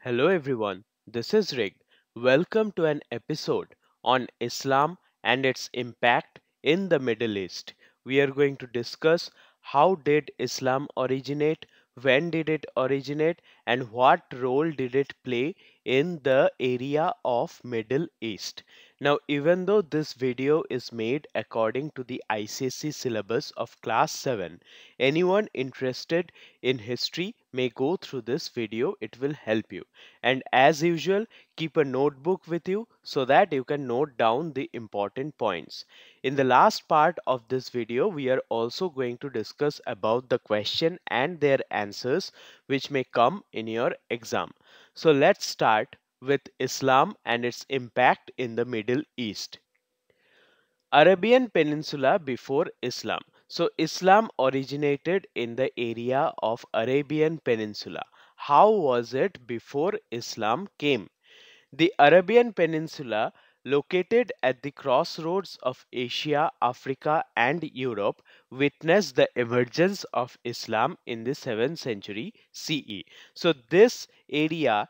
Hello everyone, this is Rig. Welcome to an episode on Islam and its impact in the Middle East. We are going to discuss how did Islam originate, when did it originate and what role did it play in the area of Middle East. Now even though this video is made according to the ICSE syllabus of class 7, anyone interested in history may go through this video, it will help you. And as usual, keep a notebook with you so that you can note down the important points. In the last part of this video, we are also going to discuss about the question and their answers which may come in your exam. So let's start with Islam and its impact in the Middle East. Arabian Peninsula before Islam. So Islam originated in the area of Arabian Peninsula. How was it before Islam came? The Arabian Peninsula located at the crossroads of Asia, Africa and Europe witnessed the emergence of Islam in the 7th century CE. So this area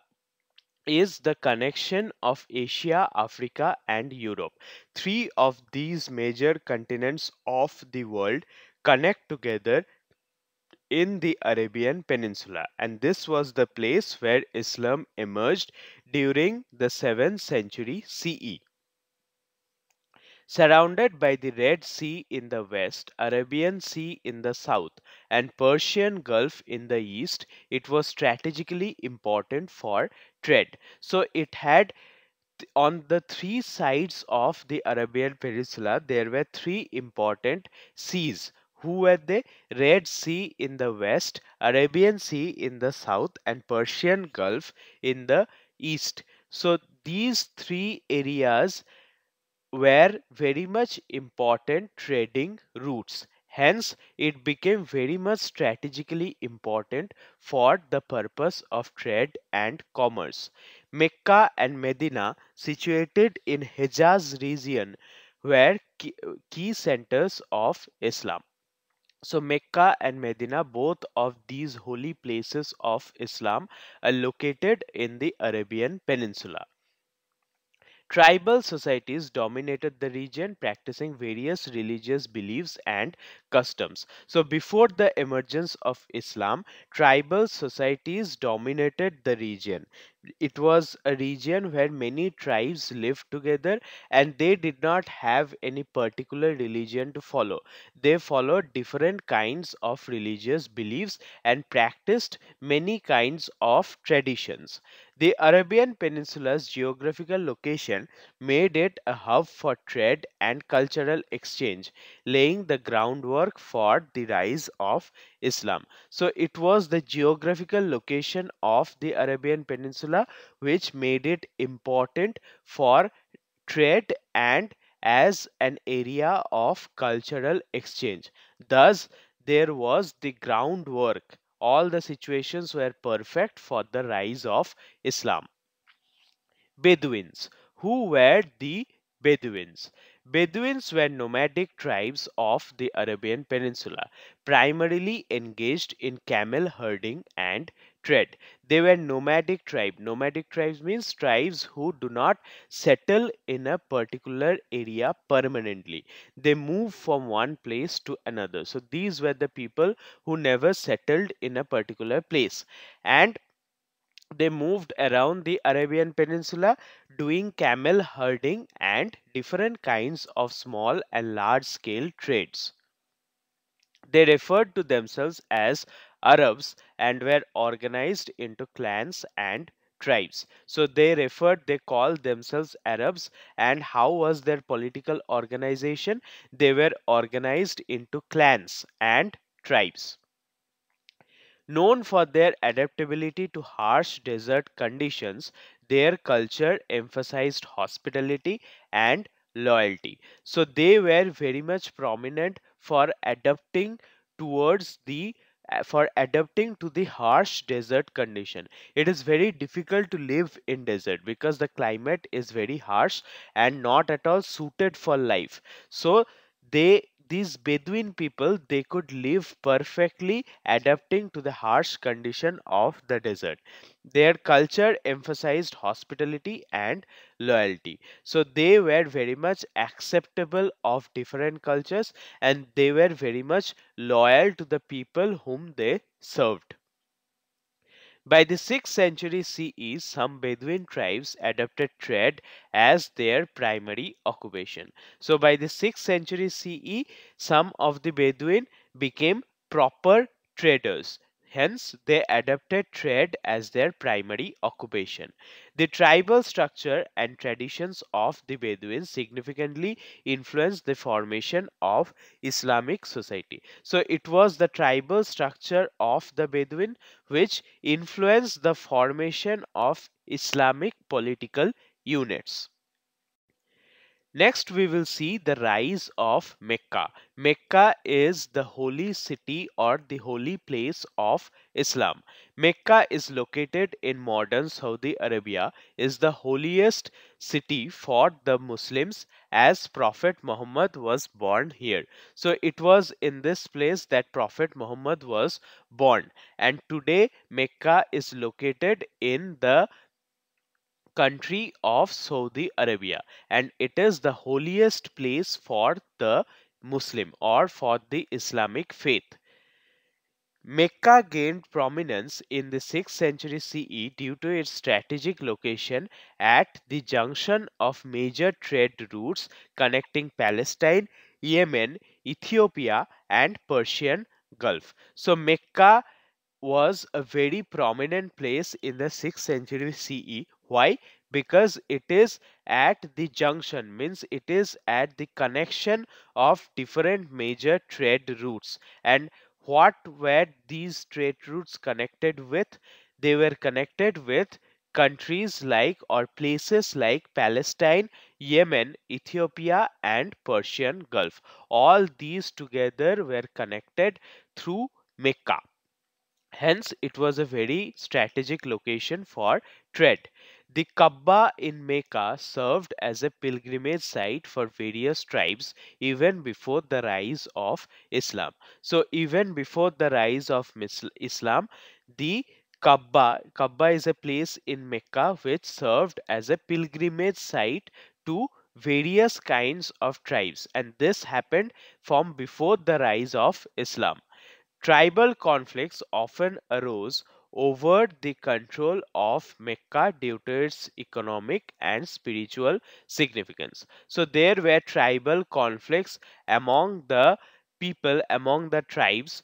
is the connection of Asia, Africa, and Europe. Three of these major continents of the world connect together in the Arabian Peninsula, and this was the place where Islam emerged during the 7th century CE. Surrounded by the Red Sea in the west, Arabian Sea in the south, and Persian Gulf in the east, it was strategically important for trade. So it had on the three sides of the Arabian Peninsula, there were three important seas. Who were they? Red Sea in the west, Arabian Sea in the south, and Persian Gulf in the east. So these three areas were very much important trading routes. Hence, it became very much strategically important for the purpose of trade and commerce. Mecca and Medina, situated in Hejaz region, were key centers of Islam. So Mecca and Medina, both of these holy places of Islam, are located in the Arabian Peninsula. Tribal societies dominated the region, practicing various religious beliefs and customs. So, before the emergence of Islam, tribal societies dominated the region. It was a region where many tribes lived together and they did not have any particular religion to follow. They followed different kinds of religious beliefs and practiced many kinds of traditions. The Arabian Peninsula's geographical location made it a hub for trade and cultural exchange, laying the groundwork for the rise of Islam. So it was the geographical location of the Arabian Peninsula which made it important for trade and as an area of cultural exchange. Thus, there was the groundwork all the situations were perfect for the rise of Islam. Bedouins. Who were the Bedouins? Bedouins were nomadic tribes of the Arabian Peninsula, primarily engaged in camel herding and trade. They were nomadic tribe. Nomadic tribes means tribes who do not settle in a particular area permanently. They move from one place to another. So these were the people who never settled in a particular place. And they moved around the Arabian Peninsula doing camel herding and different kinds of small and large scale trades. They referred to themselves as Arabs and were organized into clans and tribes. So they referred, they called themselves Arabs. And how was their political organization? They were organized into clans and tribes. Known for their adaptability to harsh desert conditions, their culture emphasized hospitality and loyalty. So they were very much prominent for adapting towards the uh, for adapting to the harsh desert condition it is very difficult to live in desert because the climate is very harsh and not at all suited for life so they these Bedouin people they could live perfectly adapting to the harsh condition of the desert. their culture emphasized hospitality and loyalty so they were very much acceptable of different cultures and they were very much loyal to the people whom they served by the 6th century CE, some Bedouin tribes adopted trade as their primary occupation. So, by the 6th century CE, some of the Bedouin became proper traders Hence, they adopted trade as their primary occupation. The tribal structure and traditions of the Bedouins significantly influenced the formation of Islamic society. So, it was the tribal structure of the Bedouin which influenced the formation of Islamic political units. Next, we will see the rise of Mecca. Mecca is the holy city or the holy place of Islam. Mecca is located in modern Saudi Arabia, is the holiest city for the Muslims as Prophet Muhammad was born here. So it was in this place that Prophet Muhammad was born. And today Mecca is located in the country of Saudi Arabia and it is the holiest place for the Muslim or for the Islamic faith. Mecca gained prominence in the 6th century CE due to its strategic location at the junction of major trade routes connecting Palestine, Yemen, Ethiopia, and Persian Gulf. So Mecca was a very prominent place in the 6th century CE. Why? Because it is at the junction, means it is at the connection of different major trade routes. And what were these trade routes connected with? They were connected with countries like or places like Palestine, Yemen, Ethiopia, and Persian Gulf. All these together were connected through Mecca. Hence, it was a very strategic location for trade. The Kaaba in Mecca served as a pilgrimage site for various tribes even before the rise of Islam. So, even before the rise of Islam, the Kaaba, Kaaba is a place in Mecca which served as a pilgrimage site to various kinds of tribes and this happened from before the rise of Islam. Tribal conflicts often arose over the control of Mecca due to its economic and spiritual significance. So there were tribal conflicts among the people, among the tribes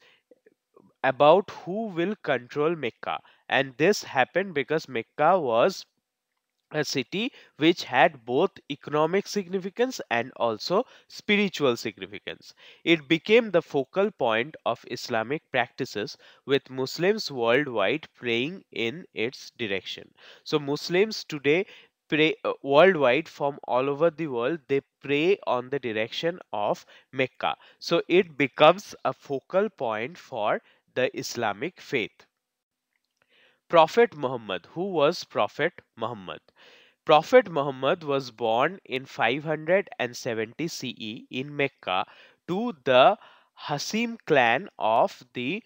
about who will control Mecca. And this happened because Mecca was a city which had both economic significance and also spiritual significance. It became the focal point of Islamic practices with Muslims worldwide praying in its direction. So Muslims today pray uh, worldwide from all over the world they pray on the direction of Mecca. So it becomes a focal point for the Islamic faith. Prophet Muhammad. Who was Prophet Muhammad? Prophet Muhammad was born in 570 CE in Mecca to the Hashim clan of the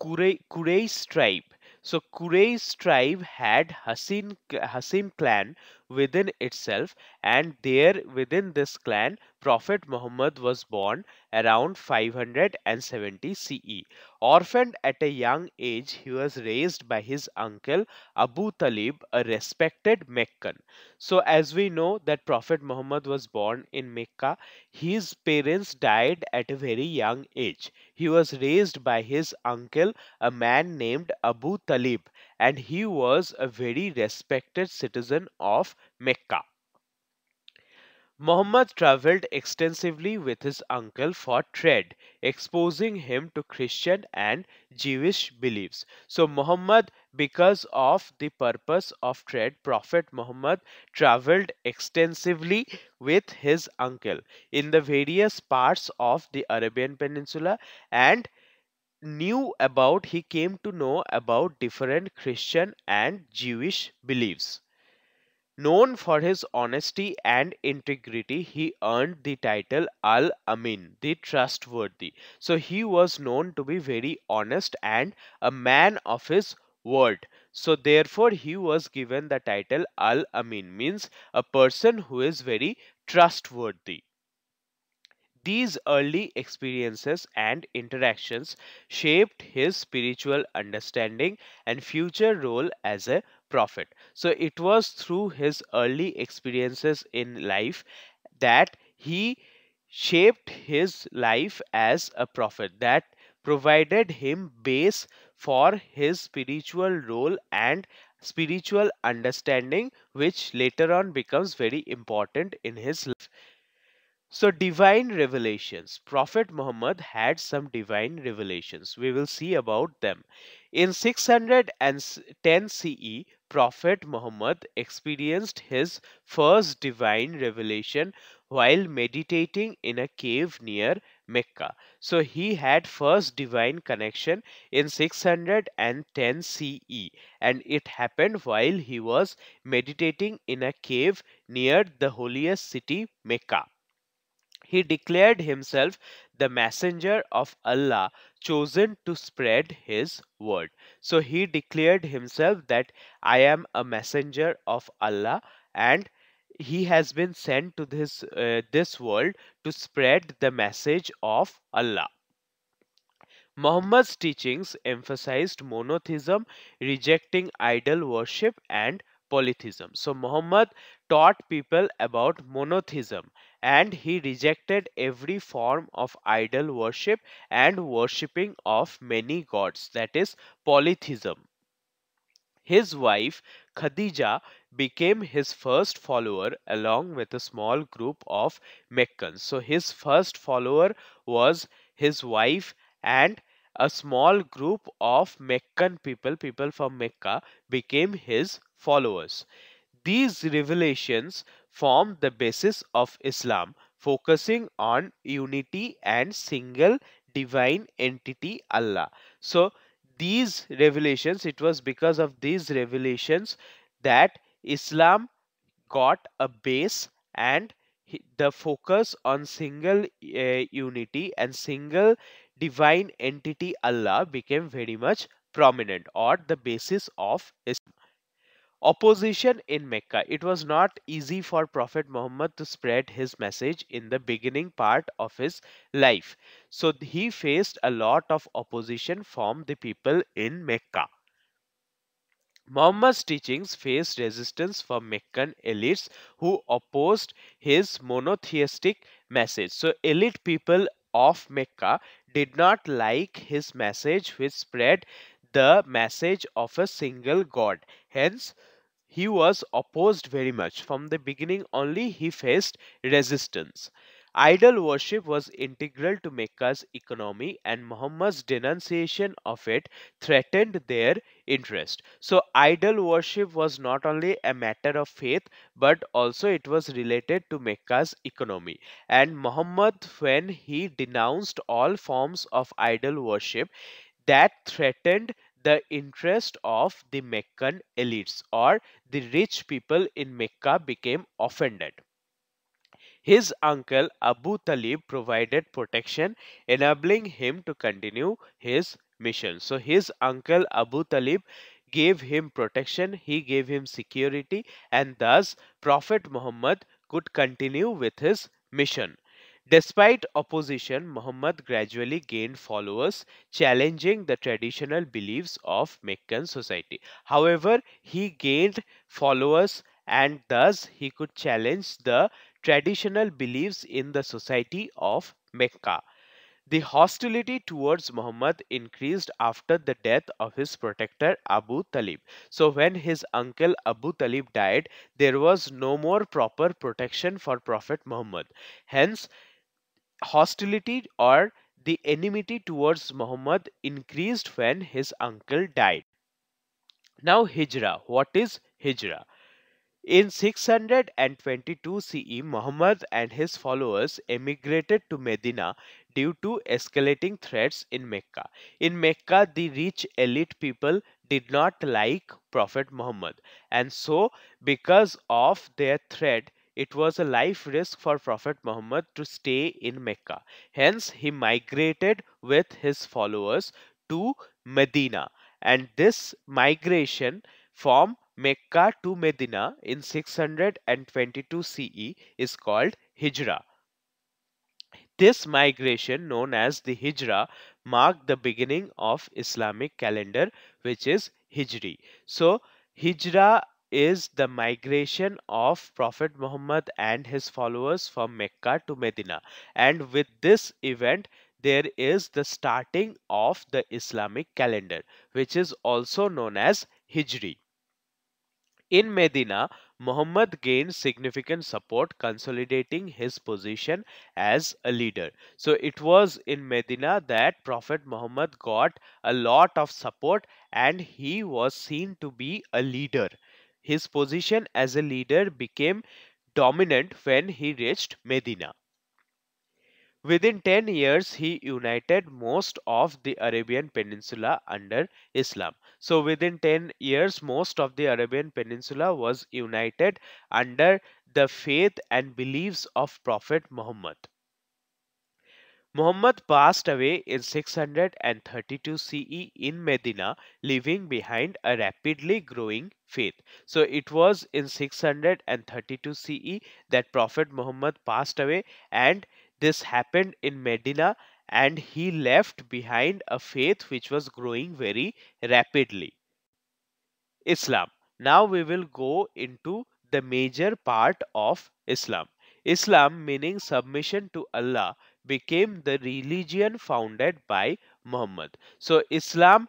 Quraysh tribe. So Quraysh tribe had Hashim, Hashim clan within itself and there within this clan Prophet Muhammad was born around 570 CE. Orphaned at a young age, he was raised by his uncle Abu Talib, a respected Meccan. So as we know that Prophet Muhammad was born in Mecca, his parents died at a very young age. He was raised by his uncle, a man named Abu Talib, and he was a very respected citizen of Mecca. Muhammad traveled extensively with his uncle for trade, exposing him to Christian and Jewish beliefs. So Muhammad, because of the purpose of trade, Prophet Muhammad traveled extensively with his uncle in the various parts of the Arabian Peninsula and knew about, he came to know about different Christian and Jewish beliefs. Known for his honesty and integrity, he earned the title Al Amin, the trustworthy. So he was known to be very honest and a man of his word. So therefore he was given the title Al Amin means a person who is very trustworthy. These early experiences and interactions shaped his spiritual understanding and future role as a prophet. So it was through his early experiences in life that he shaped his life as a prophet that provided him base for his spiritual role and spiritual understanding which later on becomes very important in his life so, divine revelations. Prophet Muhammad had some divine revelations. We will see about them. In 610 CE, Prophet Muhammad experienced his first divine revelation while meditating in a cave near Mecca. So he had first divine connection in 610 CE and it happened while he was meditating in a cave near the holiest city Mecca he declared himself the messenger of Allah chosen to spread his word. So he declared himself that I am a messenger of Allah and he has been sent to this uh, this world to spread the message of Allah. Muhammad's teachings emphasized monotheism, rejecting idol worship and polytheism. So Muhammad taught people about monotheism and he rejected every form of idol worship and worshipping of many gods that is polytheism his wife Khadija became his first follower along with a small group of Meccans. So his first follower was his wife and a small group of Meccan people, people from Mecca, became his followers. These revelations form the basis of Islam, focusing on unity and single divine entity Allah. So these revelations, it was because of these revelations that Islam got a base and the focus on single uh, unity and single divine entity Allah became very much prominent or the basis of Islam. Opposition in Mecca. It was not easy for Prophet Muhammad to spread his message in the beginning part of his life. So he faced a lot of opposition from the people in Mecca. Muhammad's teachings faced resistance from Meccan elites who opposed his monotheistic message. So elite people of Mecca did not like his message which spread the message of a single God. Hence, he was opposed very much. From the beginning only, he faced resistance. Idol worship was integral to Mecca's economy, and Muhammad's denunciation of it threatened their interest. So, idol worship was not only a matter of faith, but also it was related to Mecca's economy. And Muhammad, when he denounced all forms of idol worship, that threatened the interest of the Meccan elites or the rich people in Mecca became offended. His uncle Abu Talib provided protection, enabling him to continue his mission. So, his uncle Abu Talib gave him protection, he gave him security, and thus Prophet Muhammad could continue with his mission. Despite opposition, Muhammad gradually gained followers, challenging the traditional beliefs of Meccan society. However, he gained followers and thus he could challenge the traditional beliefs in the society of Mecca. The hostility towards Muhammad increased after the death of his protector Abu Talib. So, when his uncle Abu Talib died, there was no more proper protection for Prophet Muhammad. Hence, hostility or the enmity towards Muhammad increased when his uncle died. Now, Hijrah. What is Hijrah? In 622 CE, Muhammad and his followers emigrated to Medina due to escalating threats in Mecca. In Mecca, the rich elite people did not like Prophet Muhammad, and so, because of their threat, it was a life risk for Prophet Muhammad to stay in Mecca. Hence, he migrated with his followers to Medina and this migration from Mecca to Medina in 622 CE is called Hijra. This migration known as the Hijra marked the beginning of Islamic calendar which is Hijri. So Hijrah is the migration of Prophet Muhammad and his followers from Mecca to Medina and with this event there is the starting of the Islamic calendar which is also known as Hijri. In Medina, Muhammad gained significant support, consolidating his position as a leader. So it was in Medina that Prophet Muhammad got a lot of support and he was seen to be a leader. His position as a leader became dominant when he reached Medina. Within 10 years, he united most of the Arabian Peninsula under Islam. So, within 10 years, most of the Arabian Peninsula was united under the faith and beliefs of Prophet Muhammad. Muhammad passed away in 632 CE in Medina, leaving behind a rapidly growing faith. So it was in 632 CE that Prophet Muhammad passed away, and this happened in Medina, and he left behind a faith which was growing very rapidly. Islam. Now we will go into the major part of Islam. Islam, meaning submission to Allah, became the religion founded by Muhammad. So, Islam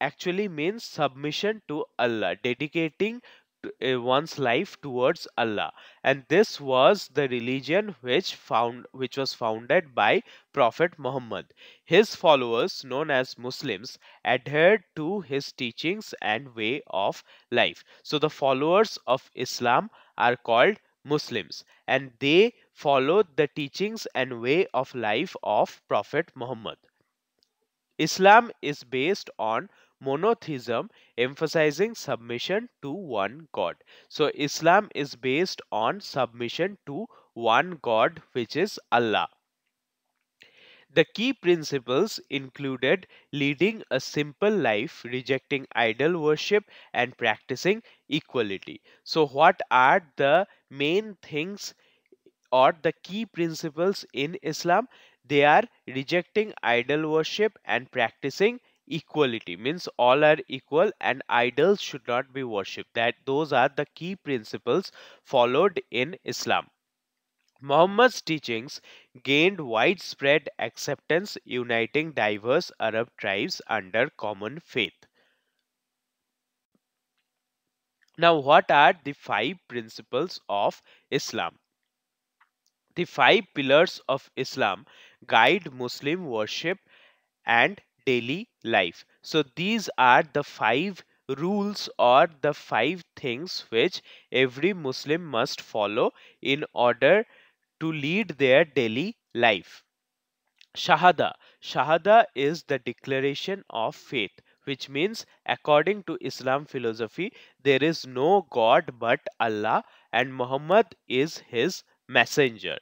actually means submission to Allah, dedicating uh, one's life towards Allah. And this was the religion which found which was founded by prophet Muhammad. His followers known as muslims adhered to his teachings and way of life. So the followers of Islam are called Muslims and they followed the teachings and way of life of prophet Muhammad. Islam is based on monotheism emphasizing submission to one god. So islam is based on submission to one god which is allah. The key principles included leading a simple life, rejecting idol worship, and practicing equality. So, what are the main things or the key principles in Islam? They are rejecting idol worship and practicing equality. Means all are equal and idols should not be worshipped. That those are the key principles followed in islam. Muhammad's teachings gained widespread acceptance uniting diverse arab tribes under common faith. Now what are the five principles of islam the five pillars of islam guide muslim worship and daily life. So these are the five rules or the five things which every Muslim must follow in order to lead their daily life. Shahada. Shahada is the declaration of faith, which means, according to Islam philosophy, there is no God but Allah and Muhammad is his messenger.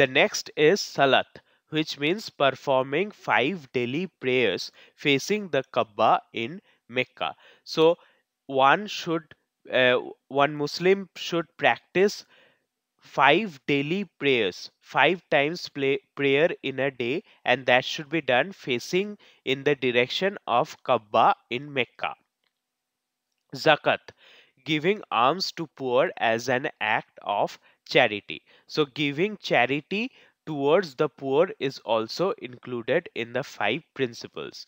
The next is Salat which means performing five daily prayers facing the Kaaba in Mecca. So one should uh, one Muslim should practice five daily prayers five times play, prayer in a day and that should be done facing in the direction of Kaaba in Mecca. Zakat giving alms to poor as an act of charity. So giving charity towards the poor is also included in the five principles.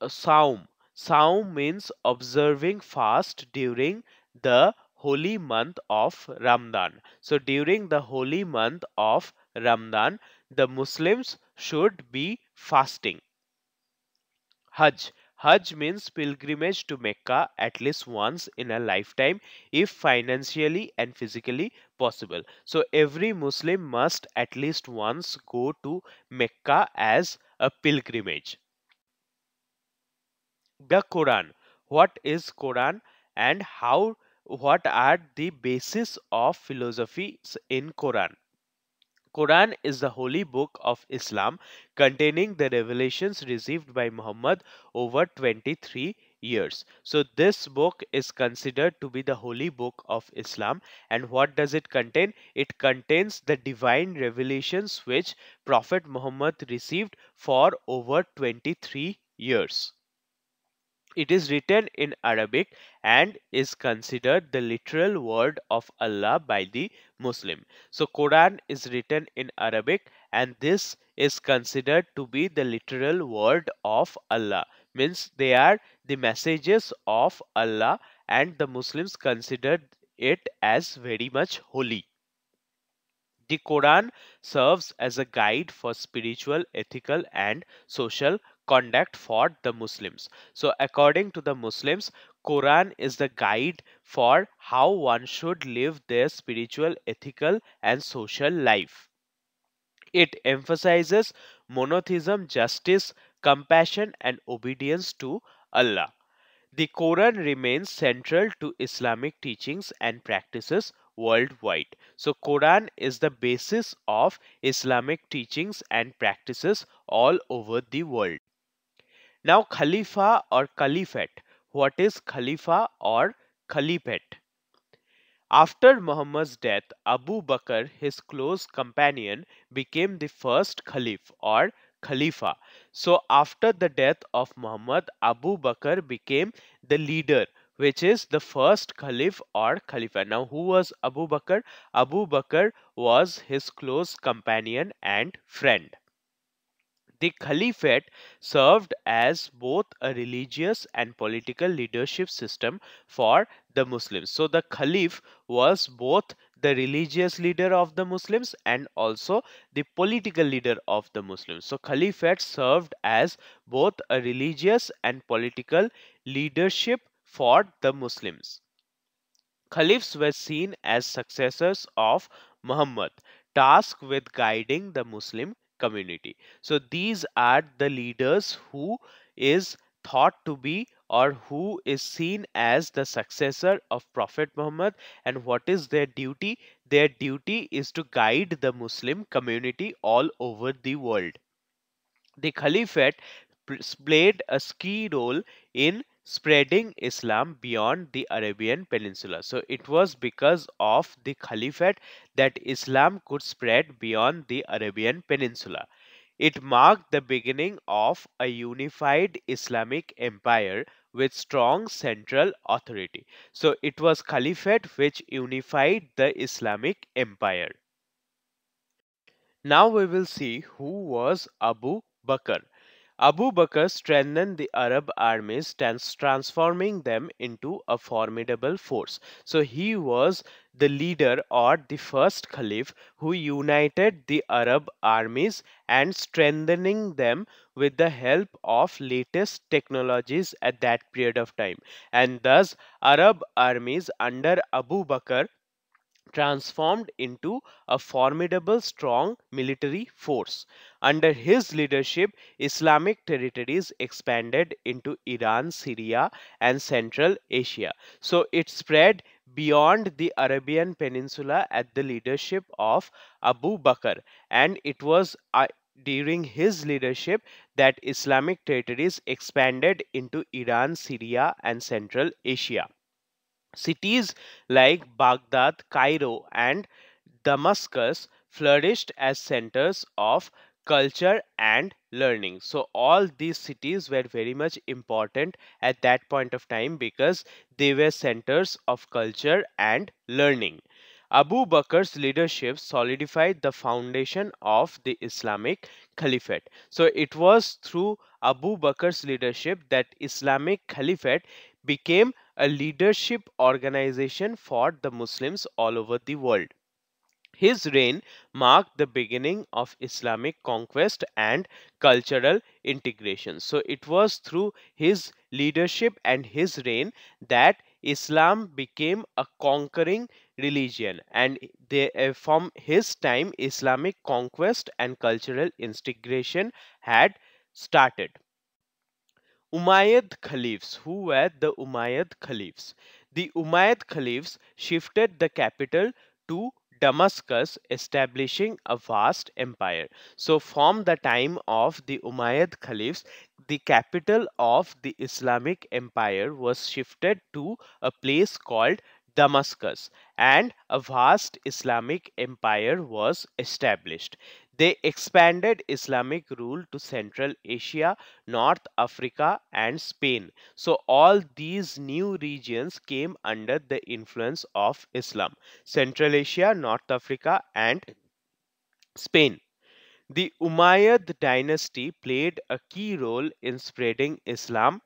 Uh, Saum. Saum means observing fast during the holy month of Ramadan. So during the holy month of Ramadan, the Muslims should be fasting. Hajj. Hajj means pilgrimage to Mecca at least once in a lifetime if financially and physically possible. So every Muslim must at least once go to Mecca as a pilgrimage. The Quran. What is Quran and how what are the basis of philosophy in Quran? Quran is the holy book of Islam containing the revelations received by Muhammad over 23 years. So this book is considered to be the holy book of Islam and what does it contain? It contains the divine revelations which Prophet Muhammad received for over 23 years. It is written in Arabic and is considered the literal word of Allah by the Muslim. So Quran is written in Arabic and this is considered to be the literal word of Allah. Means they are the messages of Allah and the Muslims considered it as very much holy. The Quran serves as a guide for spiritual, ethical, and social conduct for the Muslims. So according to the Muslims, Quran is the guide for how one should live their spiritual, ethical, and social life. It emphasizes monotheism, justice, compassion, and obedience to Allah. The Quran remains central to Islamic teachings and practices worldwide. So Quran is the basis of Islamic teachings and practices all over the world. Now Khalifa or Caliphate. What is Khalifa or Caliphate? After Muhammad's death, Abu Bakr, his close companion, became the first Caliph or Khalifa. So after the death of Muhammad, Abu Bakr became the leader which is the first Caliph or Khalifa. Now who was Abu Bakr? Abu Bakr was his close companion and friend. The caliphate served as both a religious and political leadership system for the Muslims. So the caliph was both the religious leader of the Muslims and also the political leader of the Muslims. So caliphate served as both a religious and political leadership for the Muslims. Caliphs were seen as successors of Muhammad, tasked with guiding the Muslim community. So these are the leaders who is thought to be or who is seen as the successor of Prophet Muhammad and what is their duty? Their duty is to guide the Muslim community all over the world. The Caliphate played a key role in spreading Islam beyond the Arabian Peninsula. So it was because of the Caliphate that Islam could spread beyond the Arabian Peninsula. It marked the beginning of a unified Islamic empire with strong central authority. So it was Caliphate which unified the Islamic empire. Now we will see who was Abu Bakr. Abu Bakr strengthened the Arab armies, transforming them into a formidable force. So he was the leader or the first caliph who united the Arab armies and strengthening them with the help of latest technologies at that period of time. And thus Arab armies under Abu Bakr transformed into a formidable strong military force. Under his leadership, Islamic territories expanded into Iran, Syria, and Central Asia. So it spread beyond the Arabian Peninsula at the leadership of Abu Bakr, and it was uh, during his leadership that Islamic territories expanded into Iran, Syria, and Central Asia. Cities like Baghdad, Cairo, and Damascus flourished as centers of culture and learning. So, all these cities were very much important at that point of time because they were centers of culture and learning. Abu Bakr's leadership solidified the foundation of the Islamic Caliphate. So, it was through Abu Bakr's leadership that Islamic Caliphate became a leadership organization for the Muslims all over the world. His reign marked the beginning of Islamic conquest and cultural integration. So it was through his leadership and his reign that Islam became a conquering religion and they, uh, from his time Islamic conquest and cultural integration had started. Umayyad Caliphs. Who were the Umayyad Caliphs? The Umayyad Caliphs shifted the capital to Damascus, establishing a vast empire. So, from the time of the Umayyad Caliphs, the capital of the Islamic Empire was shifted to a place called Damascus, and a vast Islamic empire was established. They expanded Islamic rule to Central Asia, North Africa, and Spain. So, all these new regions came under the influence of Islam Central Asia, North Africa, and Spain. The Umayyad dynasty played a key role in spreading Islam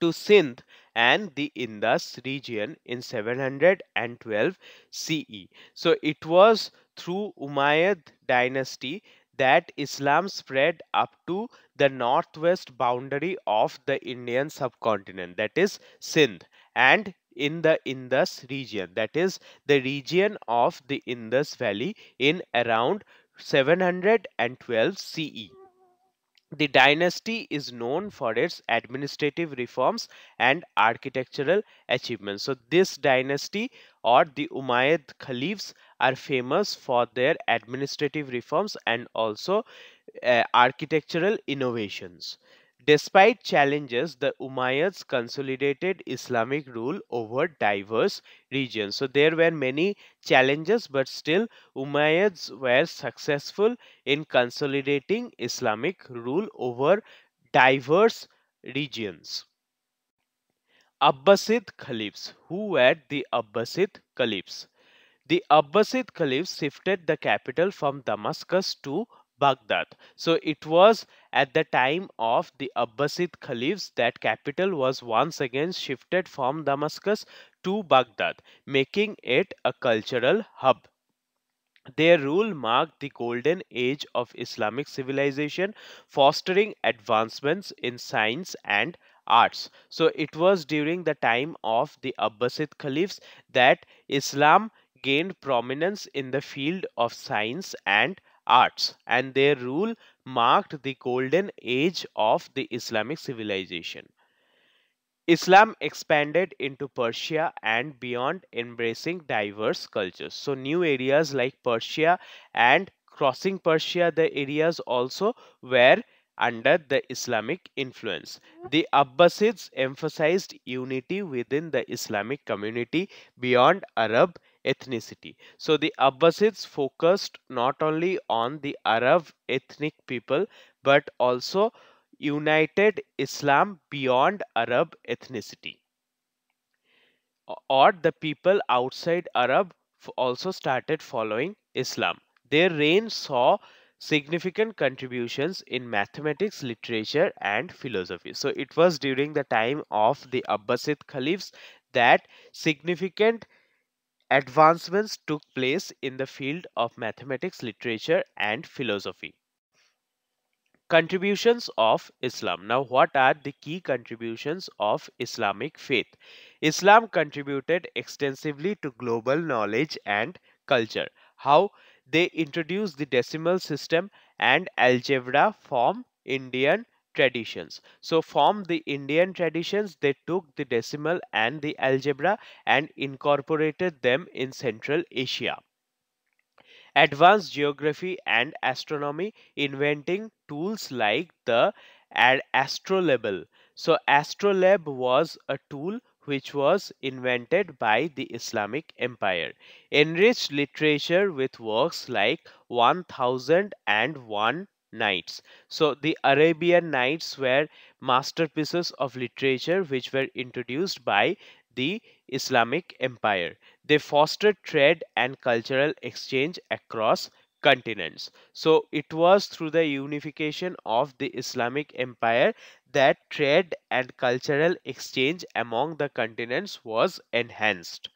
to Sindh and the Indus region in 712 CE. So it was through Umayyad dynasty that Islam spread up to the northwest boundary of the Indian subcontinent that is Sindh and in the Indus region that is the region of the Indus valley in around 712 CE. The dynasty is known for its administrative reforms and architectural achievements. So, this dynasty or the Umayyad Caliphs are famous for their administrative reforms and also uh, architectural innovations. Despite challenges, the Umayyads consolidated Islamic rule over diverse regions. So there were many challenges, but still Umayyads were successful in consolidating Islamic rule over diverse regions. Abbasid Caliphs. Who were the Abbasid Caliphs? The Abbasid Caliphs shifted the capital from Damascus to Baghdad. So it was at the time of the Abbasid Caliphs that capital was once again shifted from Damascus to Baghdad, making it a cultural hub. Their rule marked the golden age of Islamic civilization, fostering advancements in science and arts. So it was during the time of the Abbasid Caliphs that Islam gained prominence in the field of science and arts, and their rule marked the golden age of the Islamic civilization. Islam expanded into Persia and beyond, embracing diverse cultures. So, new areas like Persia and crossing Persia, the areas also were under the Islamic influence. The Abbasids emphasized unity within the Islamic community beyond Arab ethnicity. So the Abbasids focused not only on the Arab ethnic people but also united Islam beyond Arab ethnicity. Or the people outside Arab also started following Islam. Their reign saw significant contributions in mathematics, literature, and philosophy. So it was during the time of the Abbasid caliphs that significant advancements took place in the field of mathematics, literature, and philosophy. Contributions of Islam. Now, what are the key contributions of Islamic faith? Islam contributed extensively to global knowledge and culture. How they introduced the decimal system and algebra from Indian traditions. So from the Indian traditions, they took the decimal and the algebra and incorporated them in Central Asia. Advanced geography and astronomy, inventing tools like the astrolabe. So astrolabe was a tool which was invented by the Islamic Empire. Enriched literature with works like 1001 Nights. So the Arabian Nights were masterpieces of literature which were introduced by the Islamic Empire. They fostered trade and cultural exchange across continents. So it was through the unification of the Islamic Empire that trade and cultural exchange among the continents was enhanced.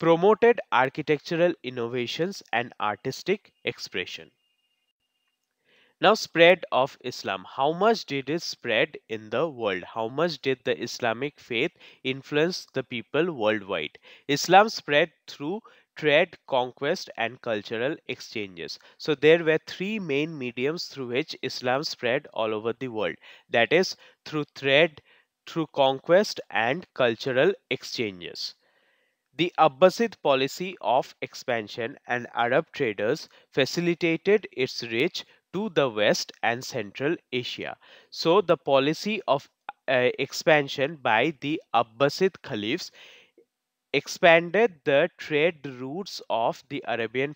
Promoted architectural innovations and artistic expression. Now, spread of Islam. How much did it spread in the world? How much did the Islamic faith influence the people worldwide? Islam spread through trade, conquest, and cultural exchanges. So, there were three main mediums through which Islam spread all over the world that is, through trade, through conquest, and cultural exchanges. The Abbasid policy of expansion and Arab traders facilitated its reach to the West and Central Asia. So, the policy of uh, expansion by the Abbasid caliphs expanded the trade routes of the Arabian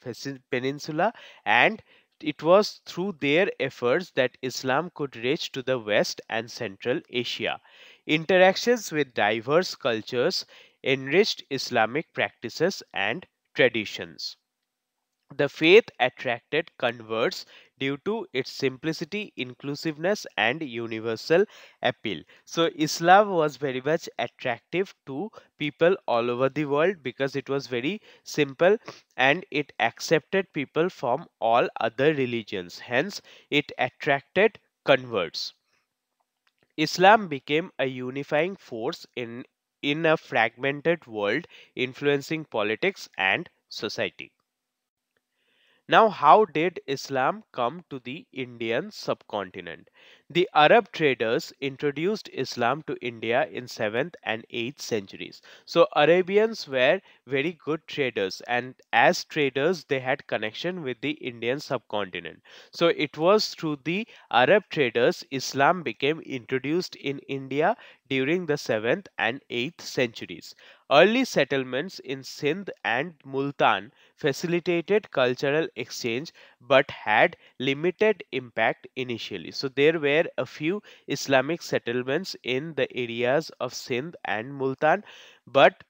Peninsula and it was through their efforts that Islam could reach to the West and Central Asia. Interactions with diverse cultures enriched Islamic practices and traditions. The faith attracted converts due to its simplicity, inclusiveness, and universal appeal. So, Islam was very much attractive to people all over the world because it was very simple and it accepted people from all other religions. Hence, it attracted converts. Islam became a unifying force in, in a fragmented world, influencing politics and society. Now, how did Islam come to the Indian subcontinent? The Arab traders introduced Islam to India in 7th and 8th centuries. So, Arabians were very good traders, and as traders, they had connection with the Indian subcontinent. So, it was through the Arab traders Islam became introduced in India during the 7th and 8th centuries. Early settlements in Sindh and Multan facilitated cultural exchange but had limited impact initially. So there were a few Islamic settlements in the areas of Sindh and Multan, but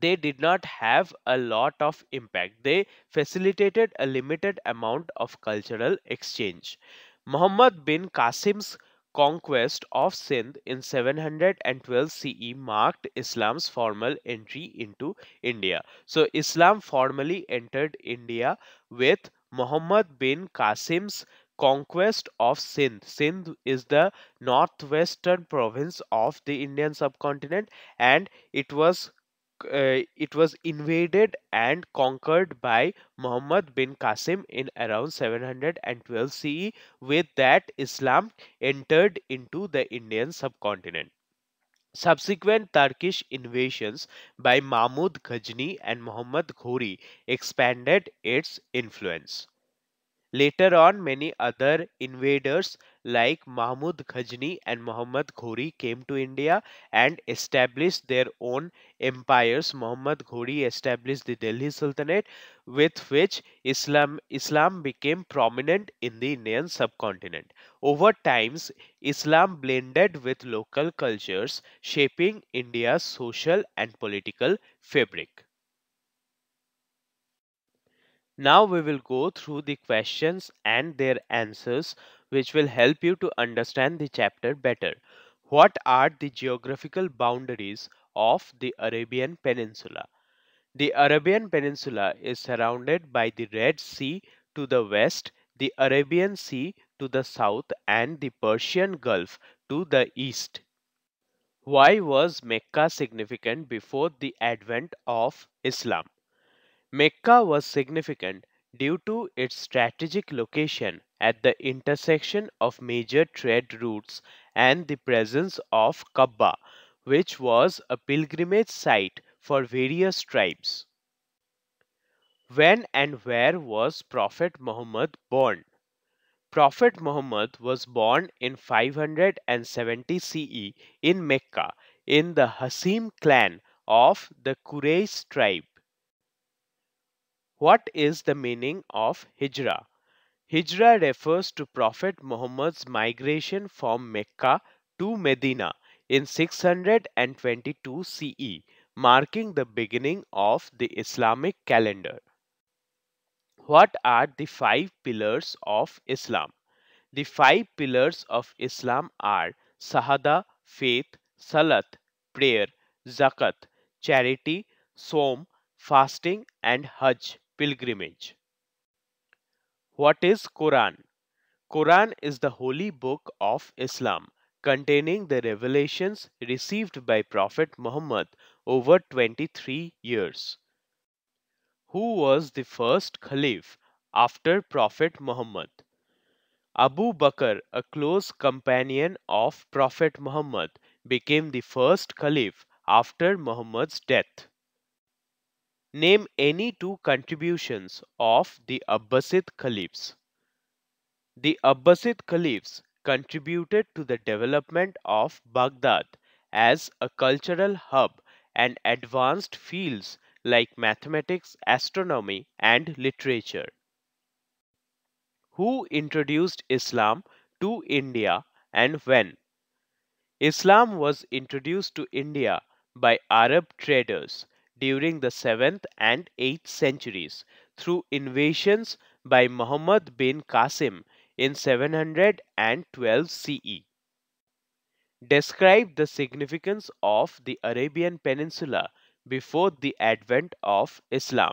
they did not have a lot of impact. They facilitated a limited amount of cultural exchange. Muhammad bin Qasim's conquest of Sindh in 712 CE marked Islam's formal entry into India. So, Islam formally entered India with Muhammad bin Qasim's conquest of Sindh. Sindh is the northwestern province of the Indian subcontinent and it was uh, it was invaded and conquered by Muhammad bin Qasim in around 712 CE. With that, Islam entered into the Indian subcontinent. Subsequent Turkish invasions by Mahmud Ghazni and Muhammad Ghori expanded its influence. Later on, many other invaders like Mahmud Ghazni and Muhammad Ghori came to India and established their own empires. Muhammad Ghori established the Delhi Sultanate, with which Islam, Islam became prominent in the Indian subcontinent. Over times, Islam blended with local cultures, shaping India's social and political fabric. Now we will go through the questions and their answers which will help you to understand the chapter better. What are the geographical boundaries of the Arabian Peninsula? The Arabian Peninsula is surrounded by the Red Sea to the west, the Arabian Sea to the south and the Persian Gulf to the east. Why was Mecca significant before the advent of Islam? Mecca was significant due to its strategic location at the intersection of major trade routes and the presence of Kaaba, which was a pilgrimage site for various tribes. When and where was Prophet Muhammad born? Prophet Muhammad was born in 570 CE in Mecca in the Hashim clan of the Quraysh tribe. What is the meaning of Hijrah? Hijrah refers to Prophet Muhammad's migration from Mecca to Medina in 622 CE, marking the beginning of the Islamic calendar. What are the five pillars of Islam? The five pillars of Islam are Shahada, faith, Salat, prayer, Zakat, charity, Som, fasting, and Hajj, pilgrimage. What is Quran? Quran is the holy book of Islam containing the revelations received by Prophet Muhammad over 23 years. Who was the first caliph after Prophet Muhammad? Abu Bakr, a close companion of Prophet Muhammad, became the first caliph after Muhammad's death. Name any two contributions of the Abbasid Caliphs. The Abbasid Caliphs contributed to the development of Baghdad as a cultural hub and advanced fields like mathematics, astronomy, and literature. Who introduced Islam to India and when? Islam was introduced to India by Arab traders during the 7th and 8th centuries through invasions by Muhammad bin Qasim in 712 CE. Describe the significance of the Arabian Peninsula before the advent of Islam.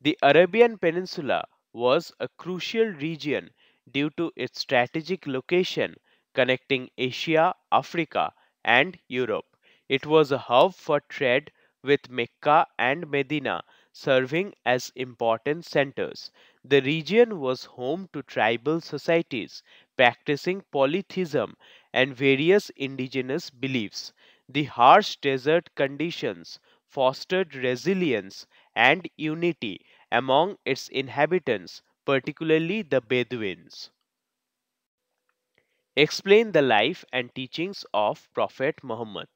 The Arabian Peninsula was a crucial region due to its strategic location connecting Asia, Africa, and Europe. It was a hub for trade with Mecca and Medina serving as important centers. The region was home to tribal societies practicing polytheism and various indigenous beliefs. The harsh desert conditions fostered resilience and unity among its inhabitants, particularly the Bedouins. Explain the life and teachings of Prophet Muhammad.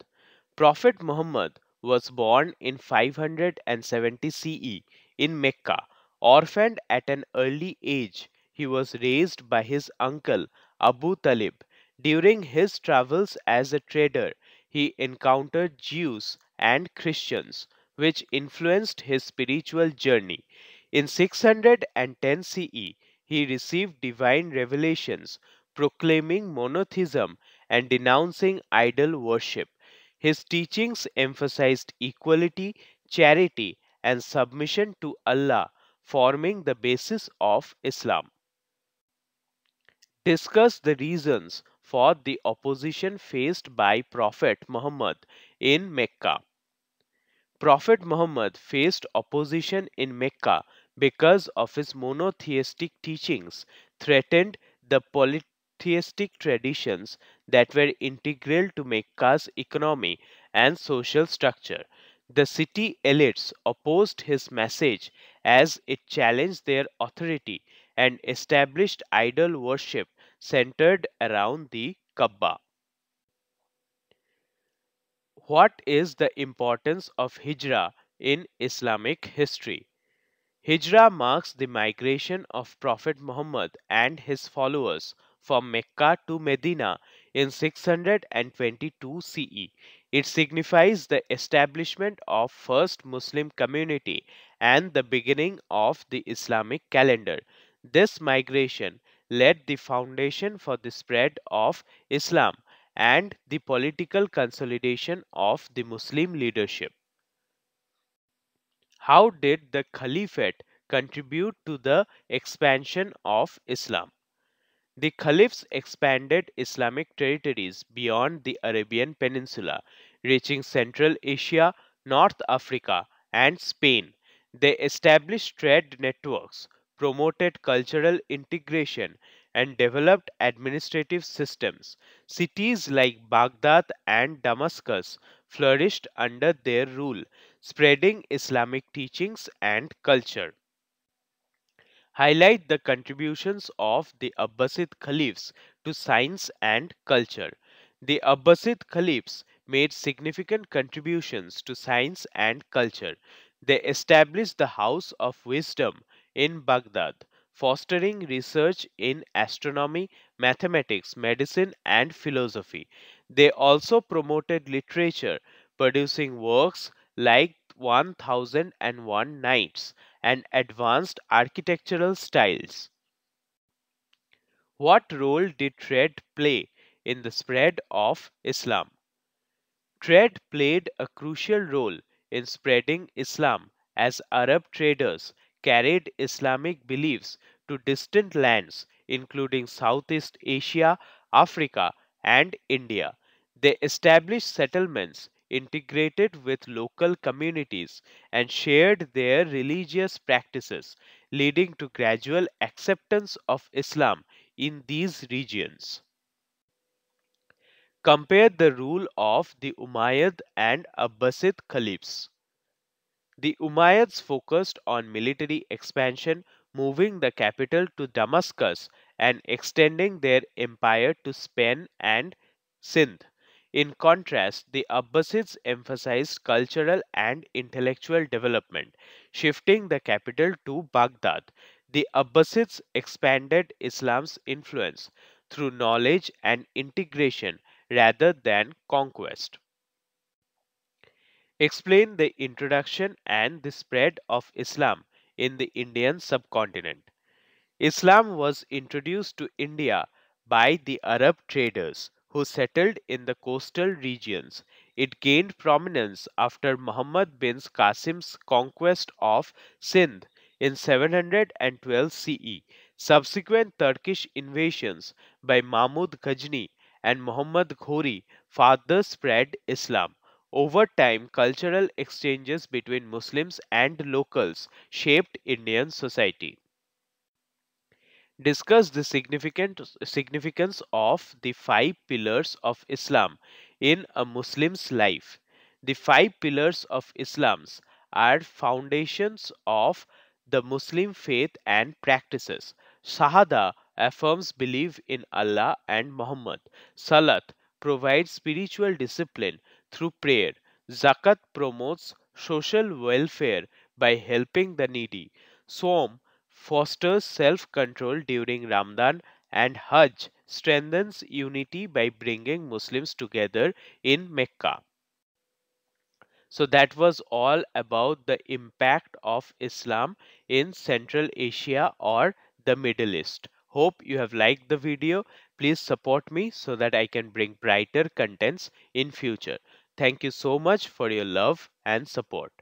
Prophet Muhammad was born in 570 CE in Mecca. Orphaned at an early age, he was raised by his uncle Abu Talib. During his travels as a trader, he encountered Jews and Christians, which influenced his spiritual journey. In 610 CE, he received divine revelations proclaiming monotheism and denouncing idol worship. His teachings emphasized equality, charity, and submission to Allah, forming the basis of Islam. Discuss the reasons for the opposition faced by Prophet Muhammad in Mecca. Prophet Muhammad faced opposition in Mecca because of his monotheistic teachings, threatened the polytheistic traditions that were integral to Mecca's economy and social structure. The city elites opposed his message as it challenged their authority and established idol worship centered around the Kaaba. What is the importance of Hijrah in Islamic history? Hijrah marks the migration of Prophet Muhammad and his followers from Mecca to Medina in 622 CE. It signifies the establishment of first Muslim community and the beginning of the Islamic calendar. This migration laid the foundation for the spread of Islam and the political consolidation of the Muslim leadership. How did the Caliphate contribute to the expansion of Islam? The caliphs expanded Islamic territories beyond the Arabian Peninsula, reaching Central Asia, North Africa, and Spain. They established trade networks, promoted cultural integration, and developed administrative systems. Cities like Baghdad and Damascus flourished under their rule, spreading Islamic teachings and culture. Highlight the contributions of the Abbasid Caliphs to science and culture. The Abbasid Caliphs made significant contributions to science and culture. They established the House of Wisdom in Baghdad, fostering research in astronomy, mathematics, medicine, and philosophy. They also promoted literature, producing works like 1001 Nights and advanced architectural styles. What role did trade play in the spread of Islam? Trade played a crucial role in spreading Islam as Arab traders carried Islamic beliefs to distant lands, including Southeast Asia, Africa, and India. They established settlements, integrated with local communities, and shared their religious practices, leading to gradual acceptance of Islam in these regions. Compare the rule of the Umayyad and Abbasid caliphs. The Umayyads focused on military expansion, moving the capital to Damascus and extending their empire to Spain and Sindh. In contrast, the Abbasids emphasized cultural and intellectual development, shifting the capital to Baghdad. The Abbasids expanded Islam's influence through knowledge and integration rather than conquest. Explain the introduction and the spread of Islam in the Indian subcontinent. Islam was introduced to India by the Arab traders who settled in the coastal regions. It gained prominence after Muhammad bin Qasim's conquest of Sindh in 712 CE. Subsequent Turkish invasions by Mahmud Ghazni and Muhammad Ghori further spread Islam. Over time, cultural exchanges between Muslims and locals shaped Indian society discuss the significant significance of the five pillars of Islam in a Muslim's life. The five pillars of Islam are foundations of the Muslim faith and practices. Shahada affirms belief in Allah and Muhammad. Salat provides spiritual discipline through prayer. Zakat promotes social welfare by helping the needy. Som fosters self control during Ramadan, and Hajj strengthens unity by bringing Muslims together in Mecca. So, that was all about the impact of Islam in Central Asia or the Middle East. Hope you have liked the video. Please support me so that I can bring brighter contents in future. Thank you so much for your love and support.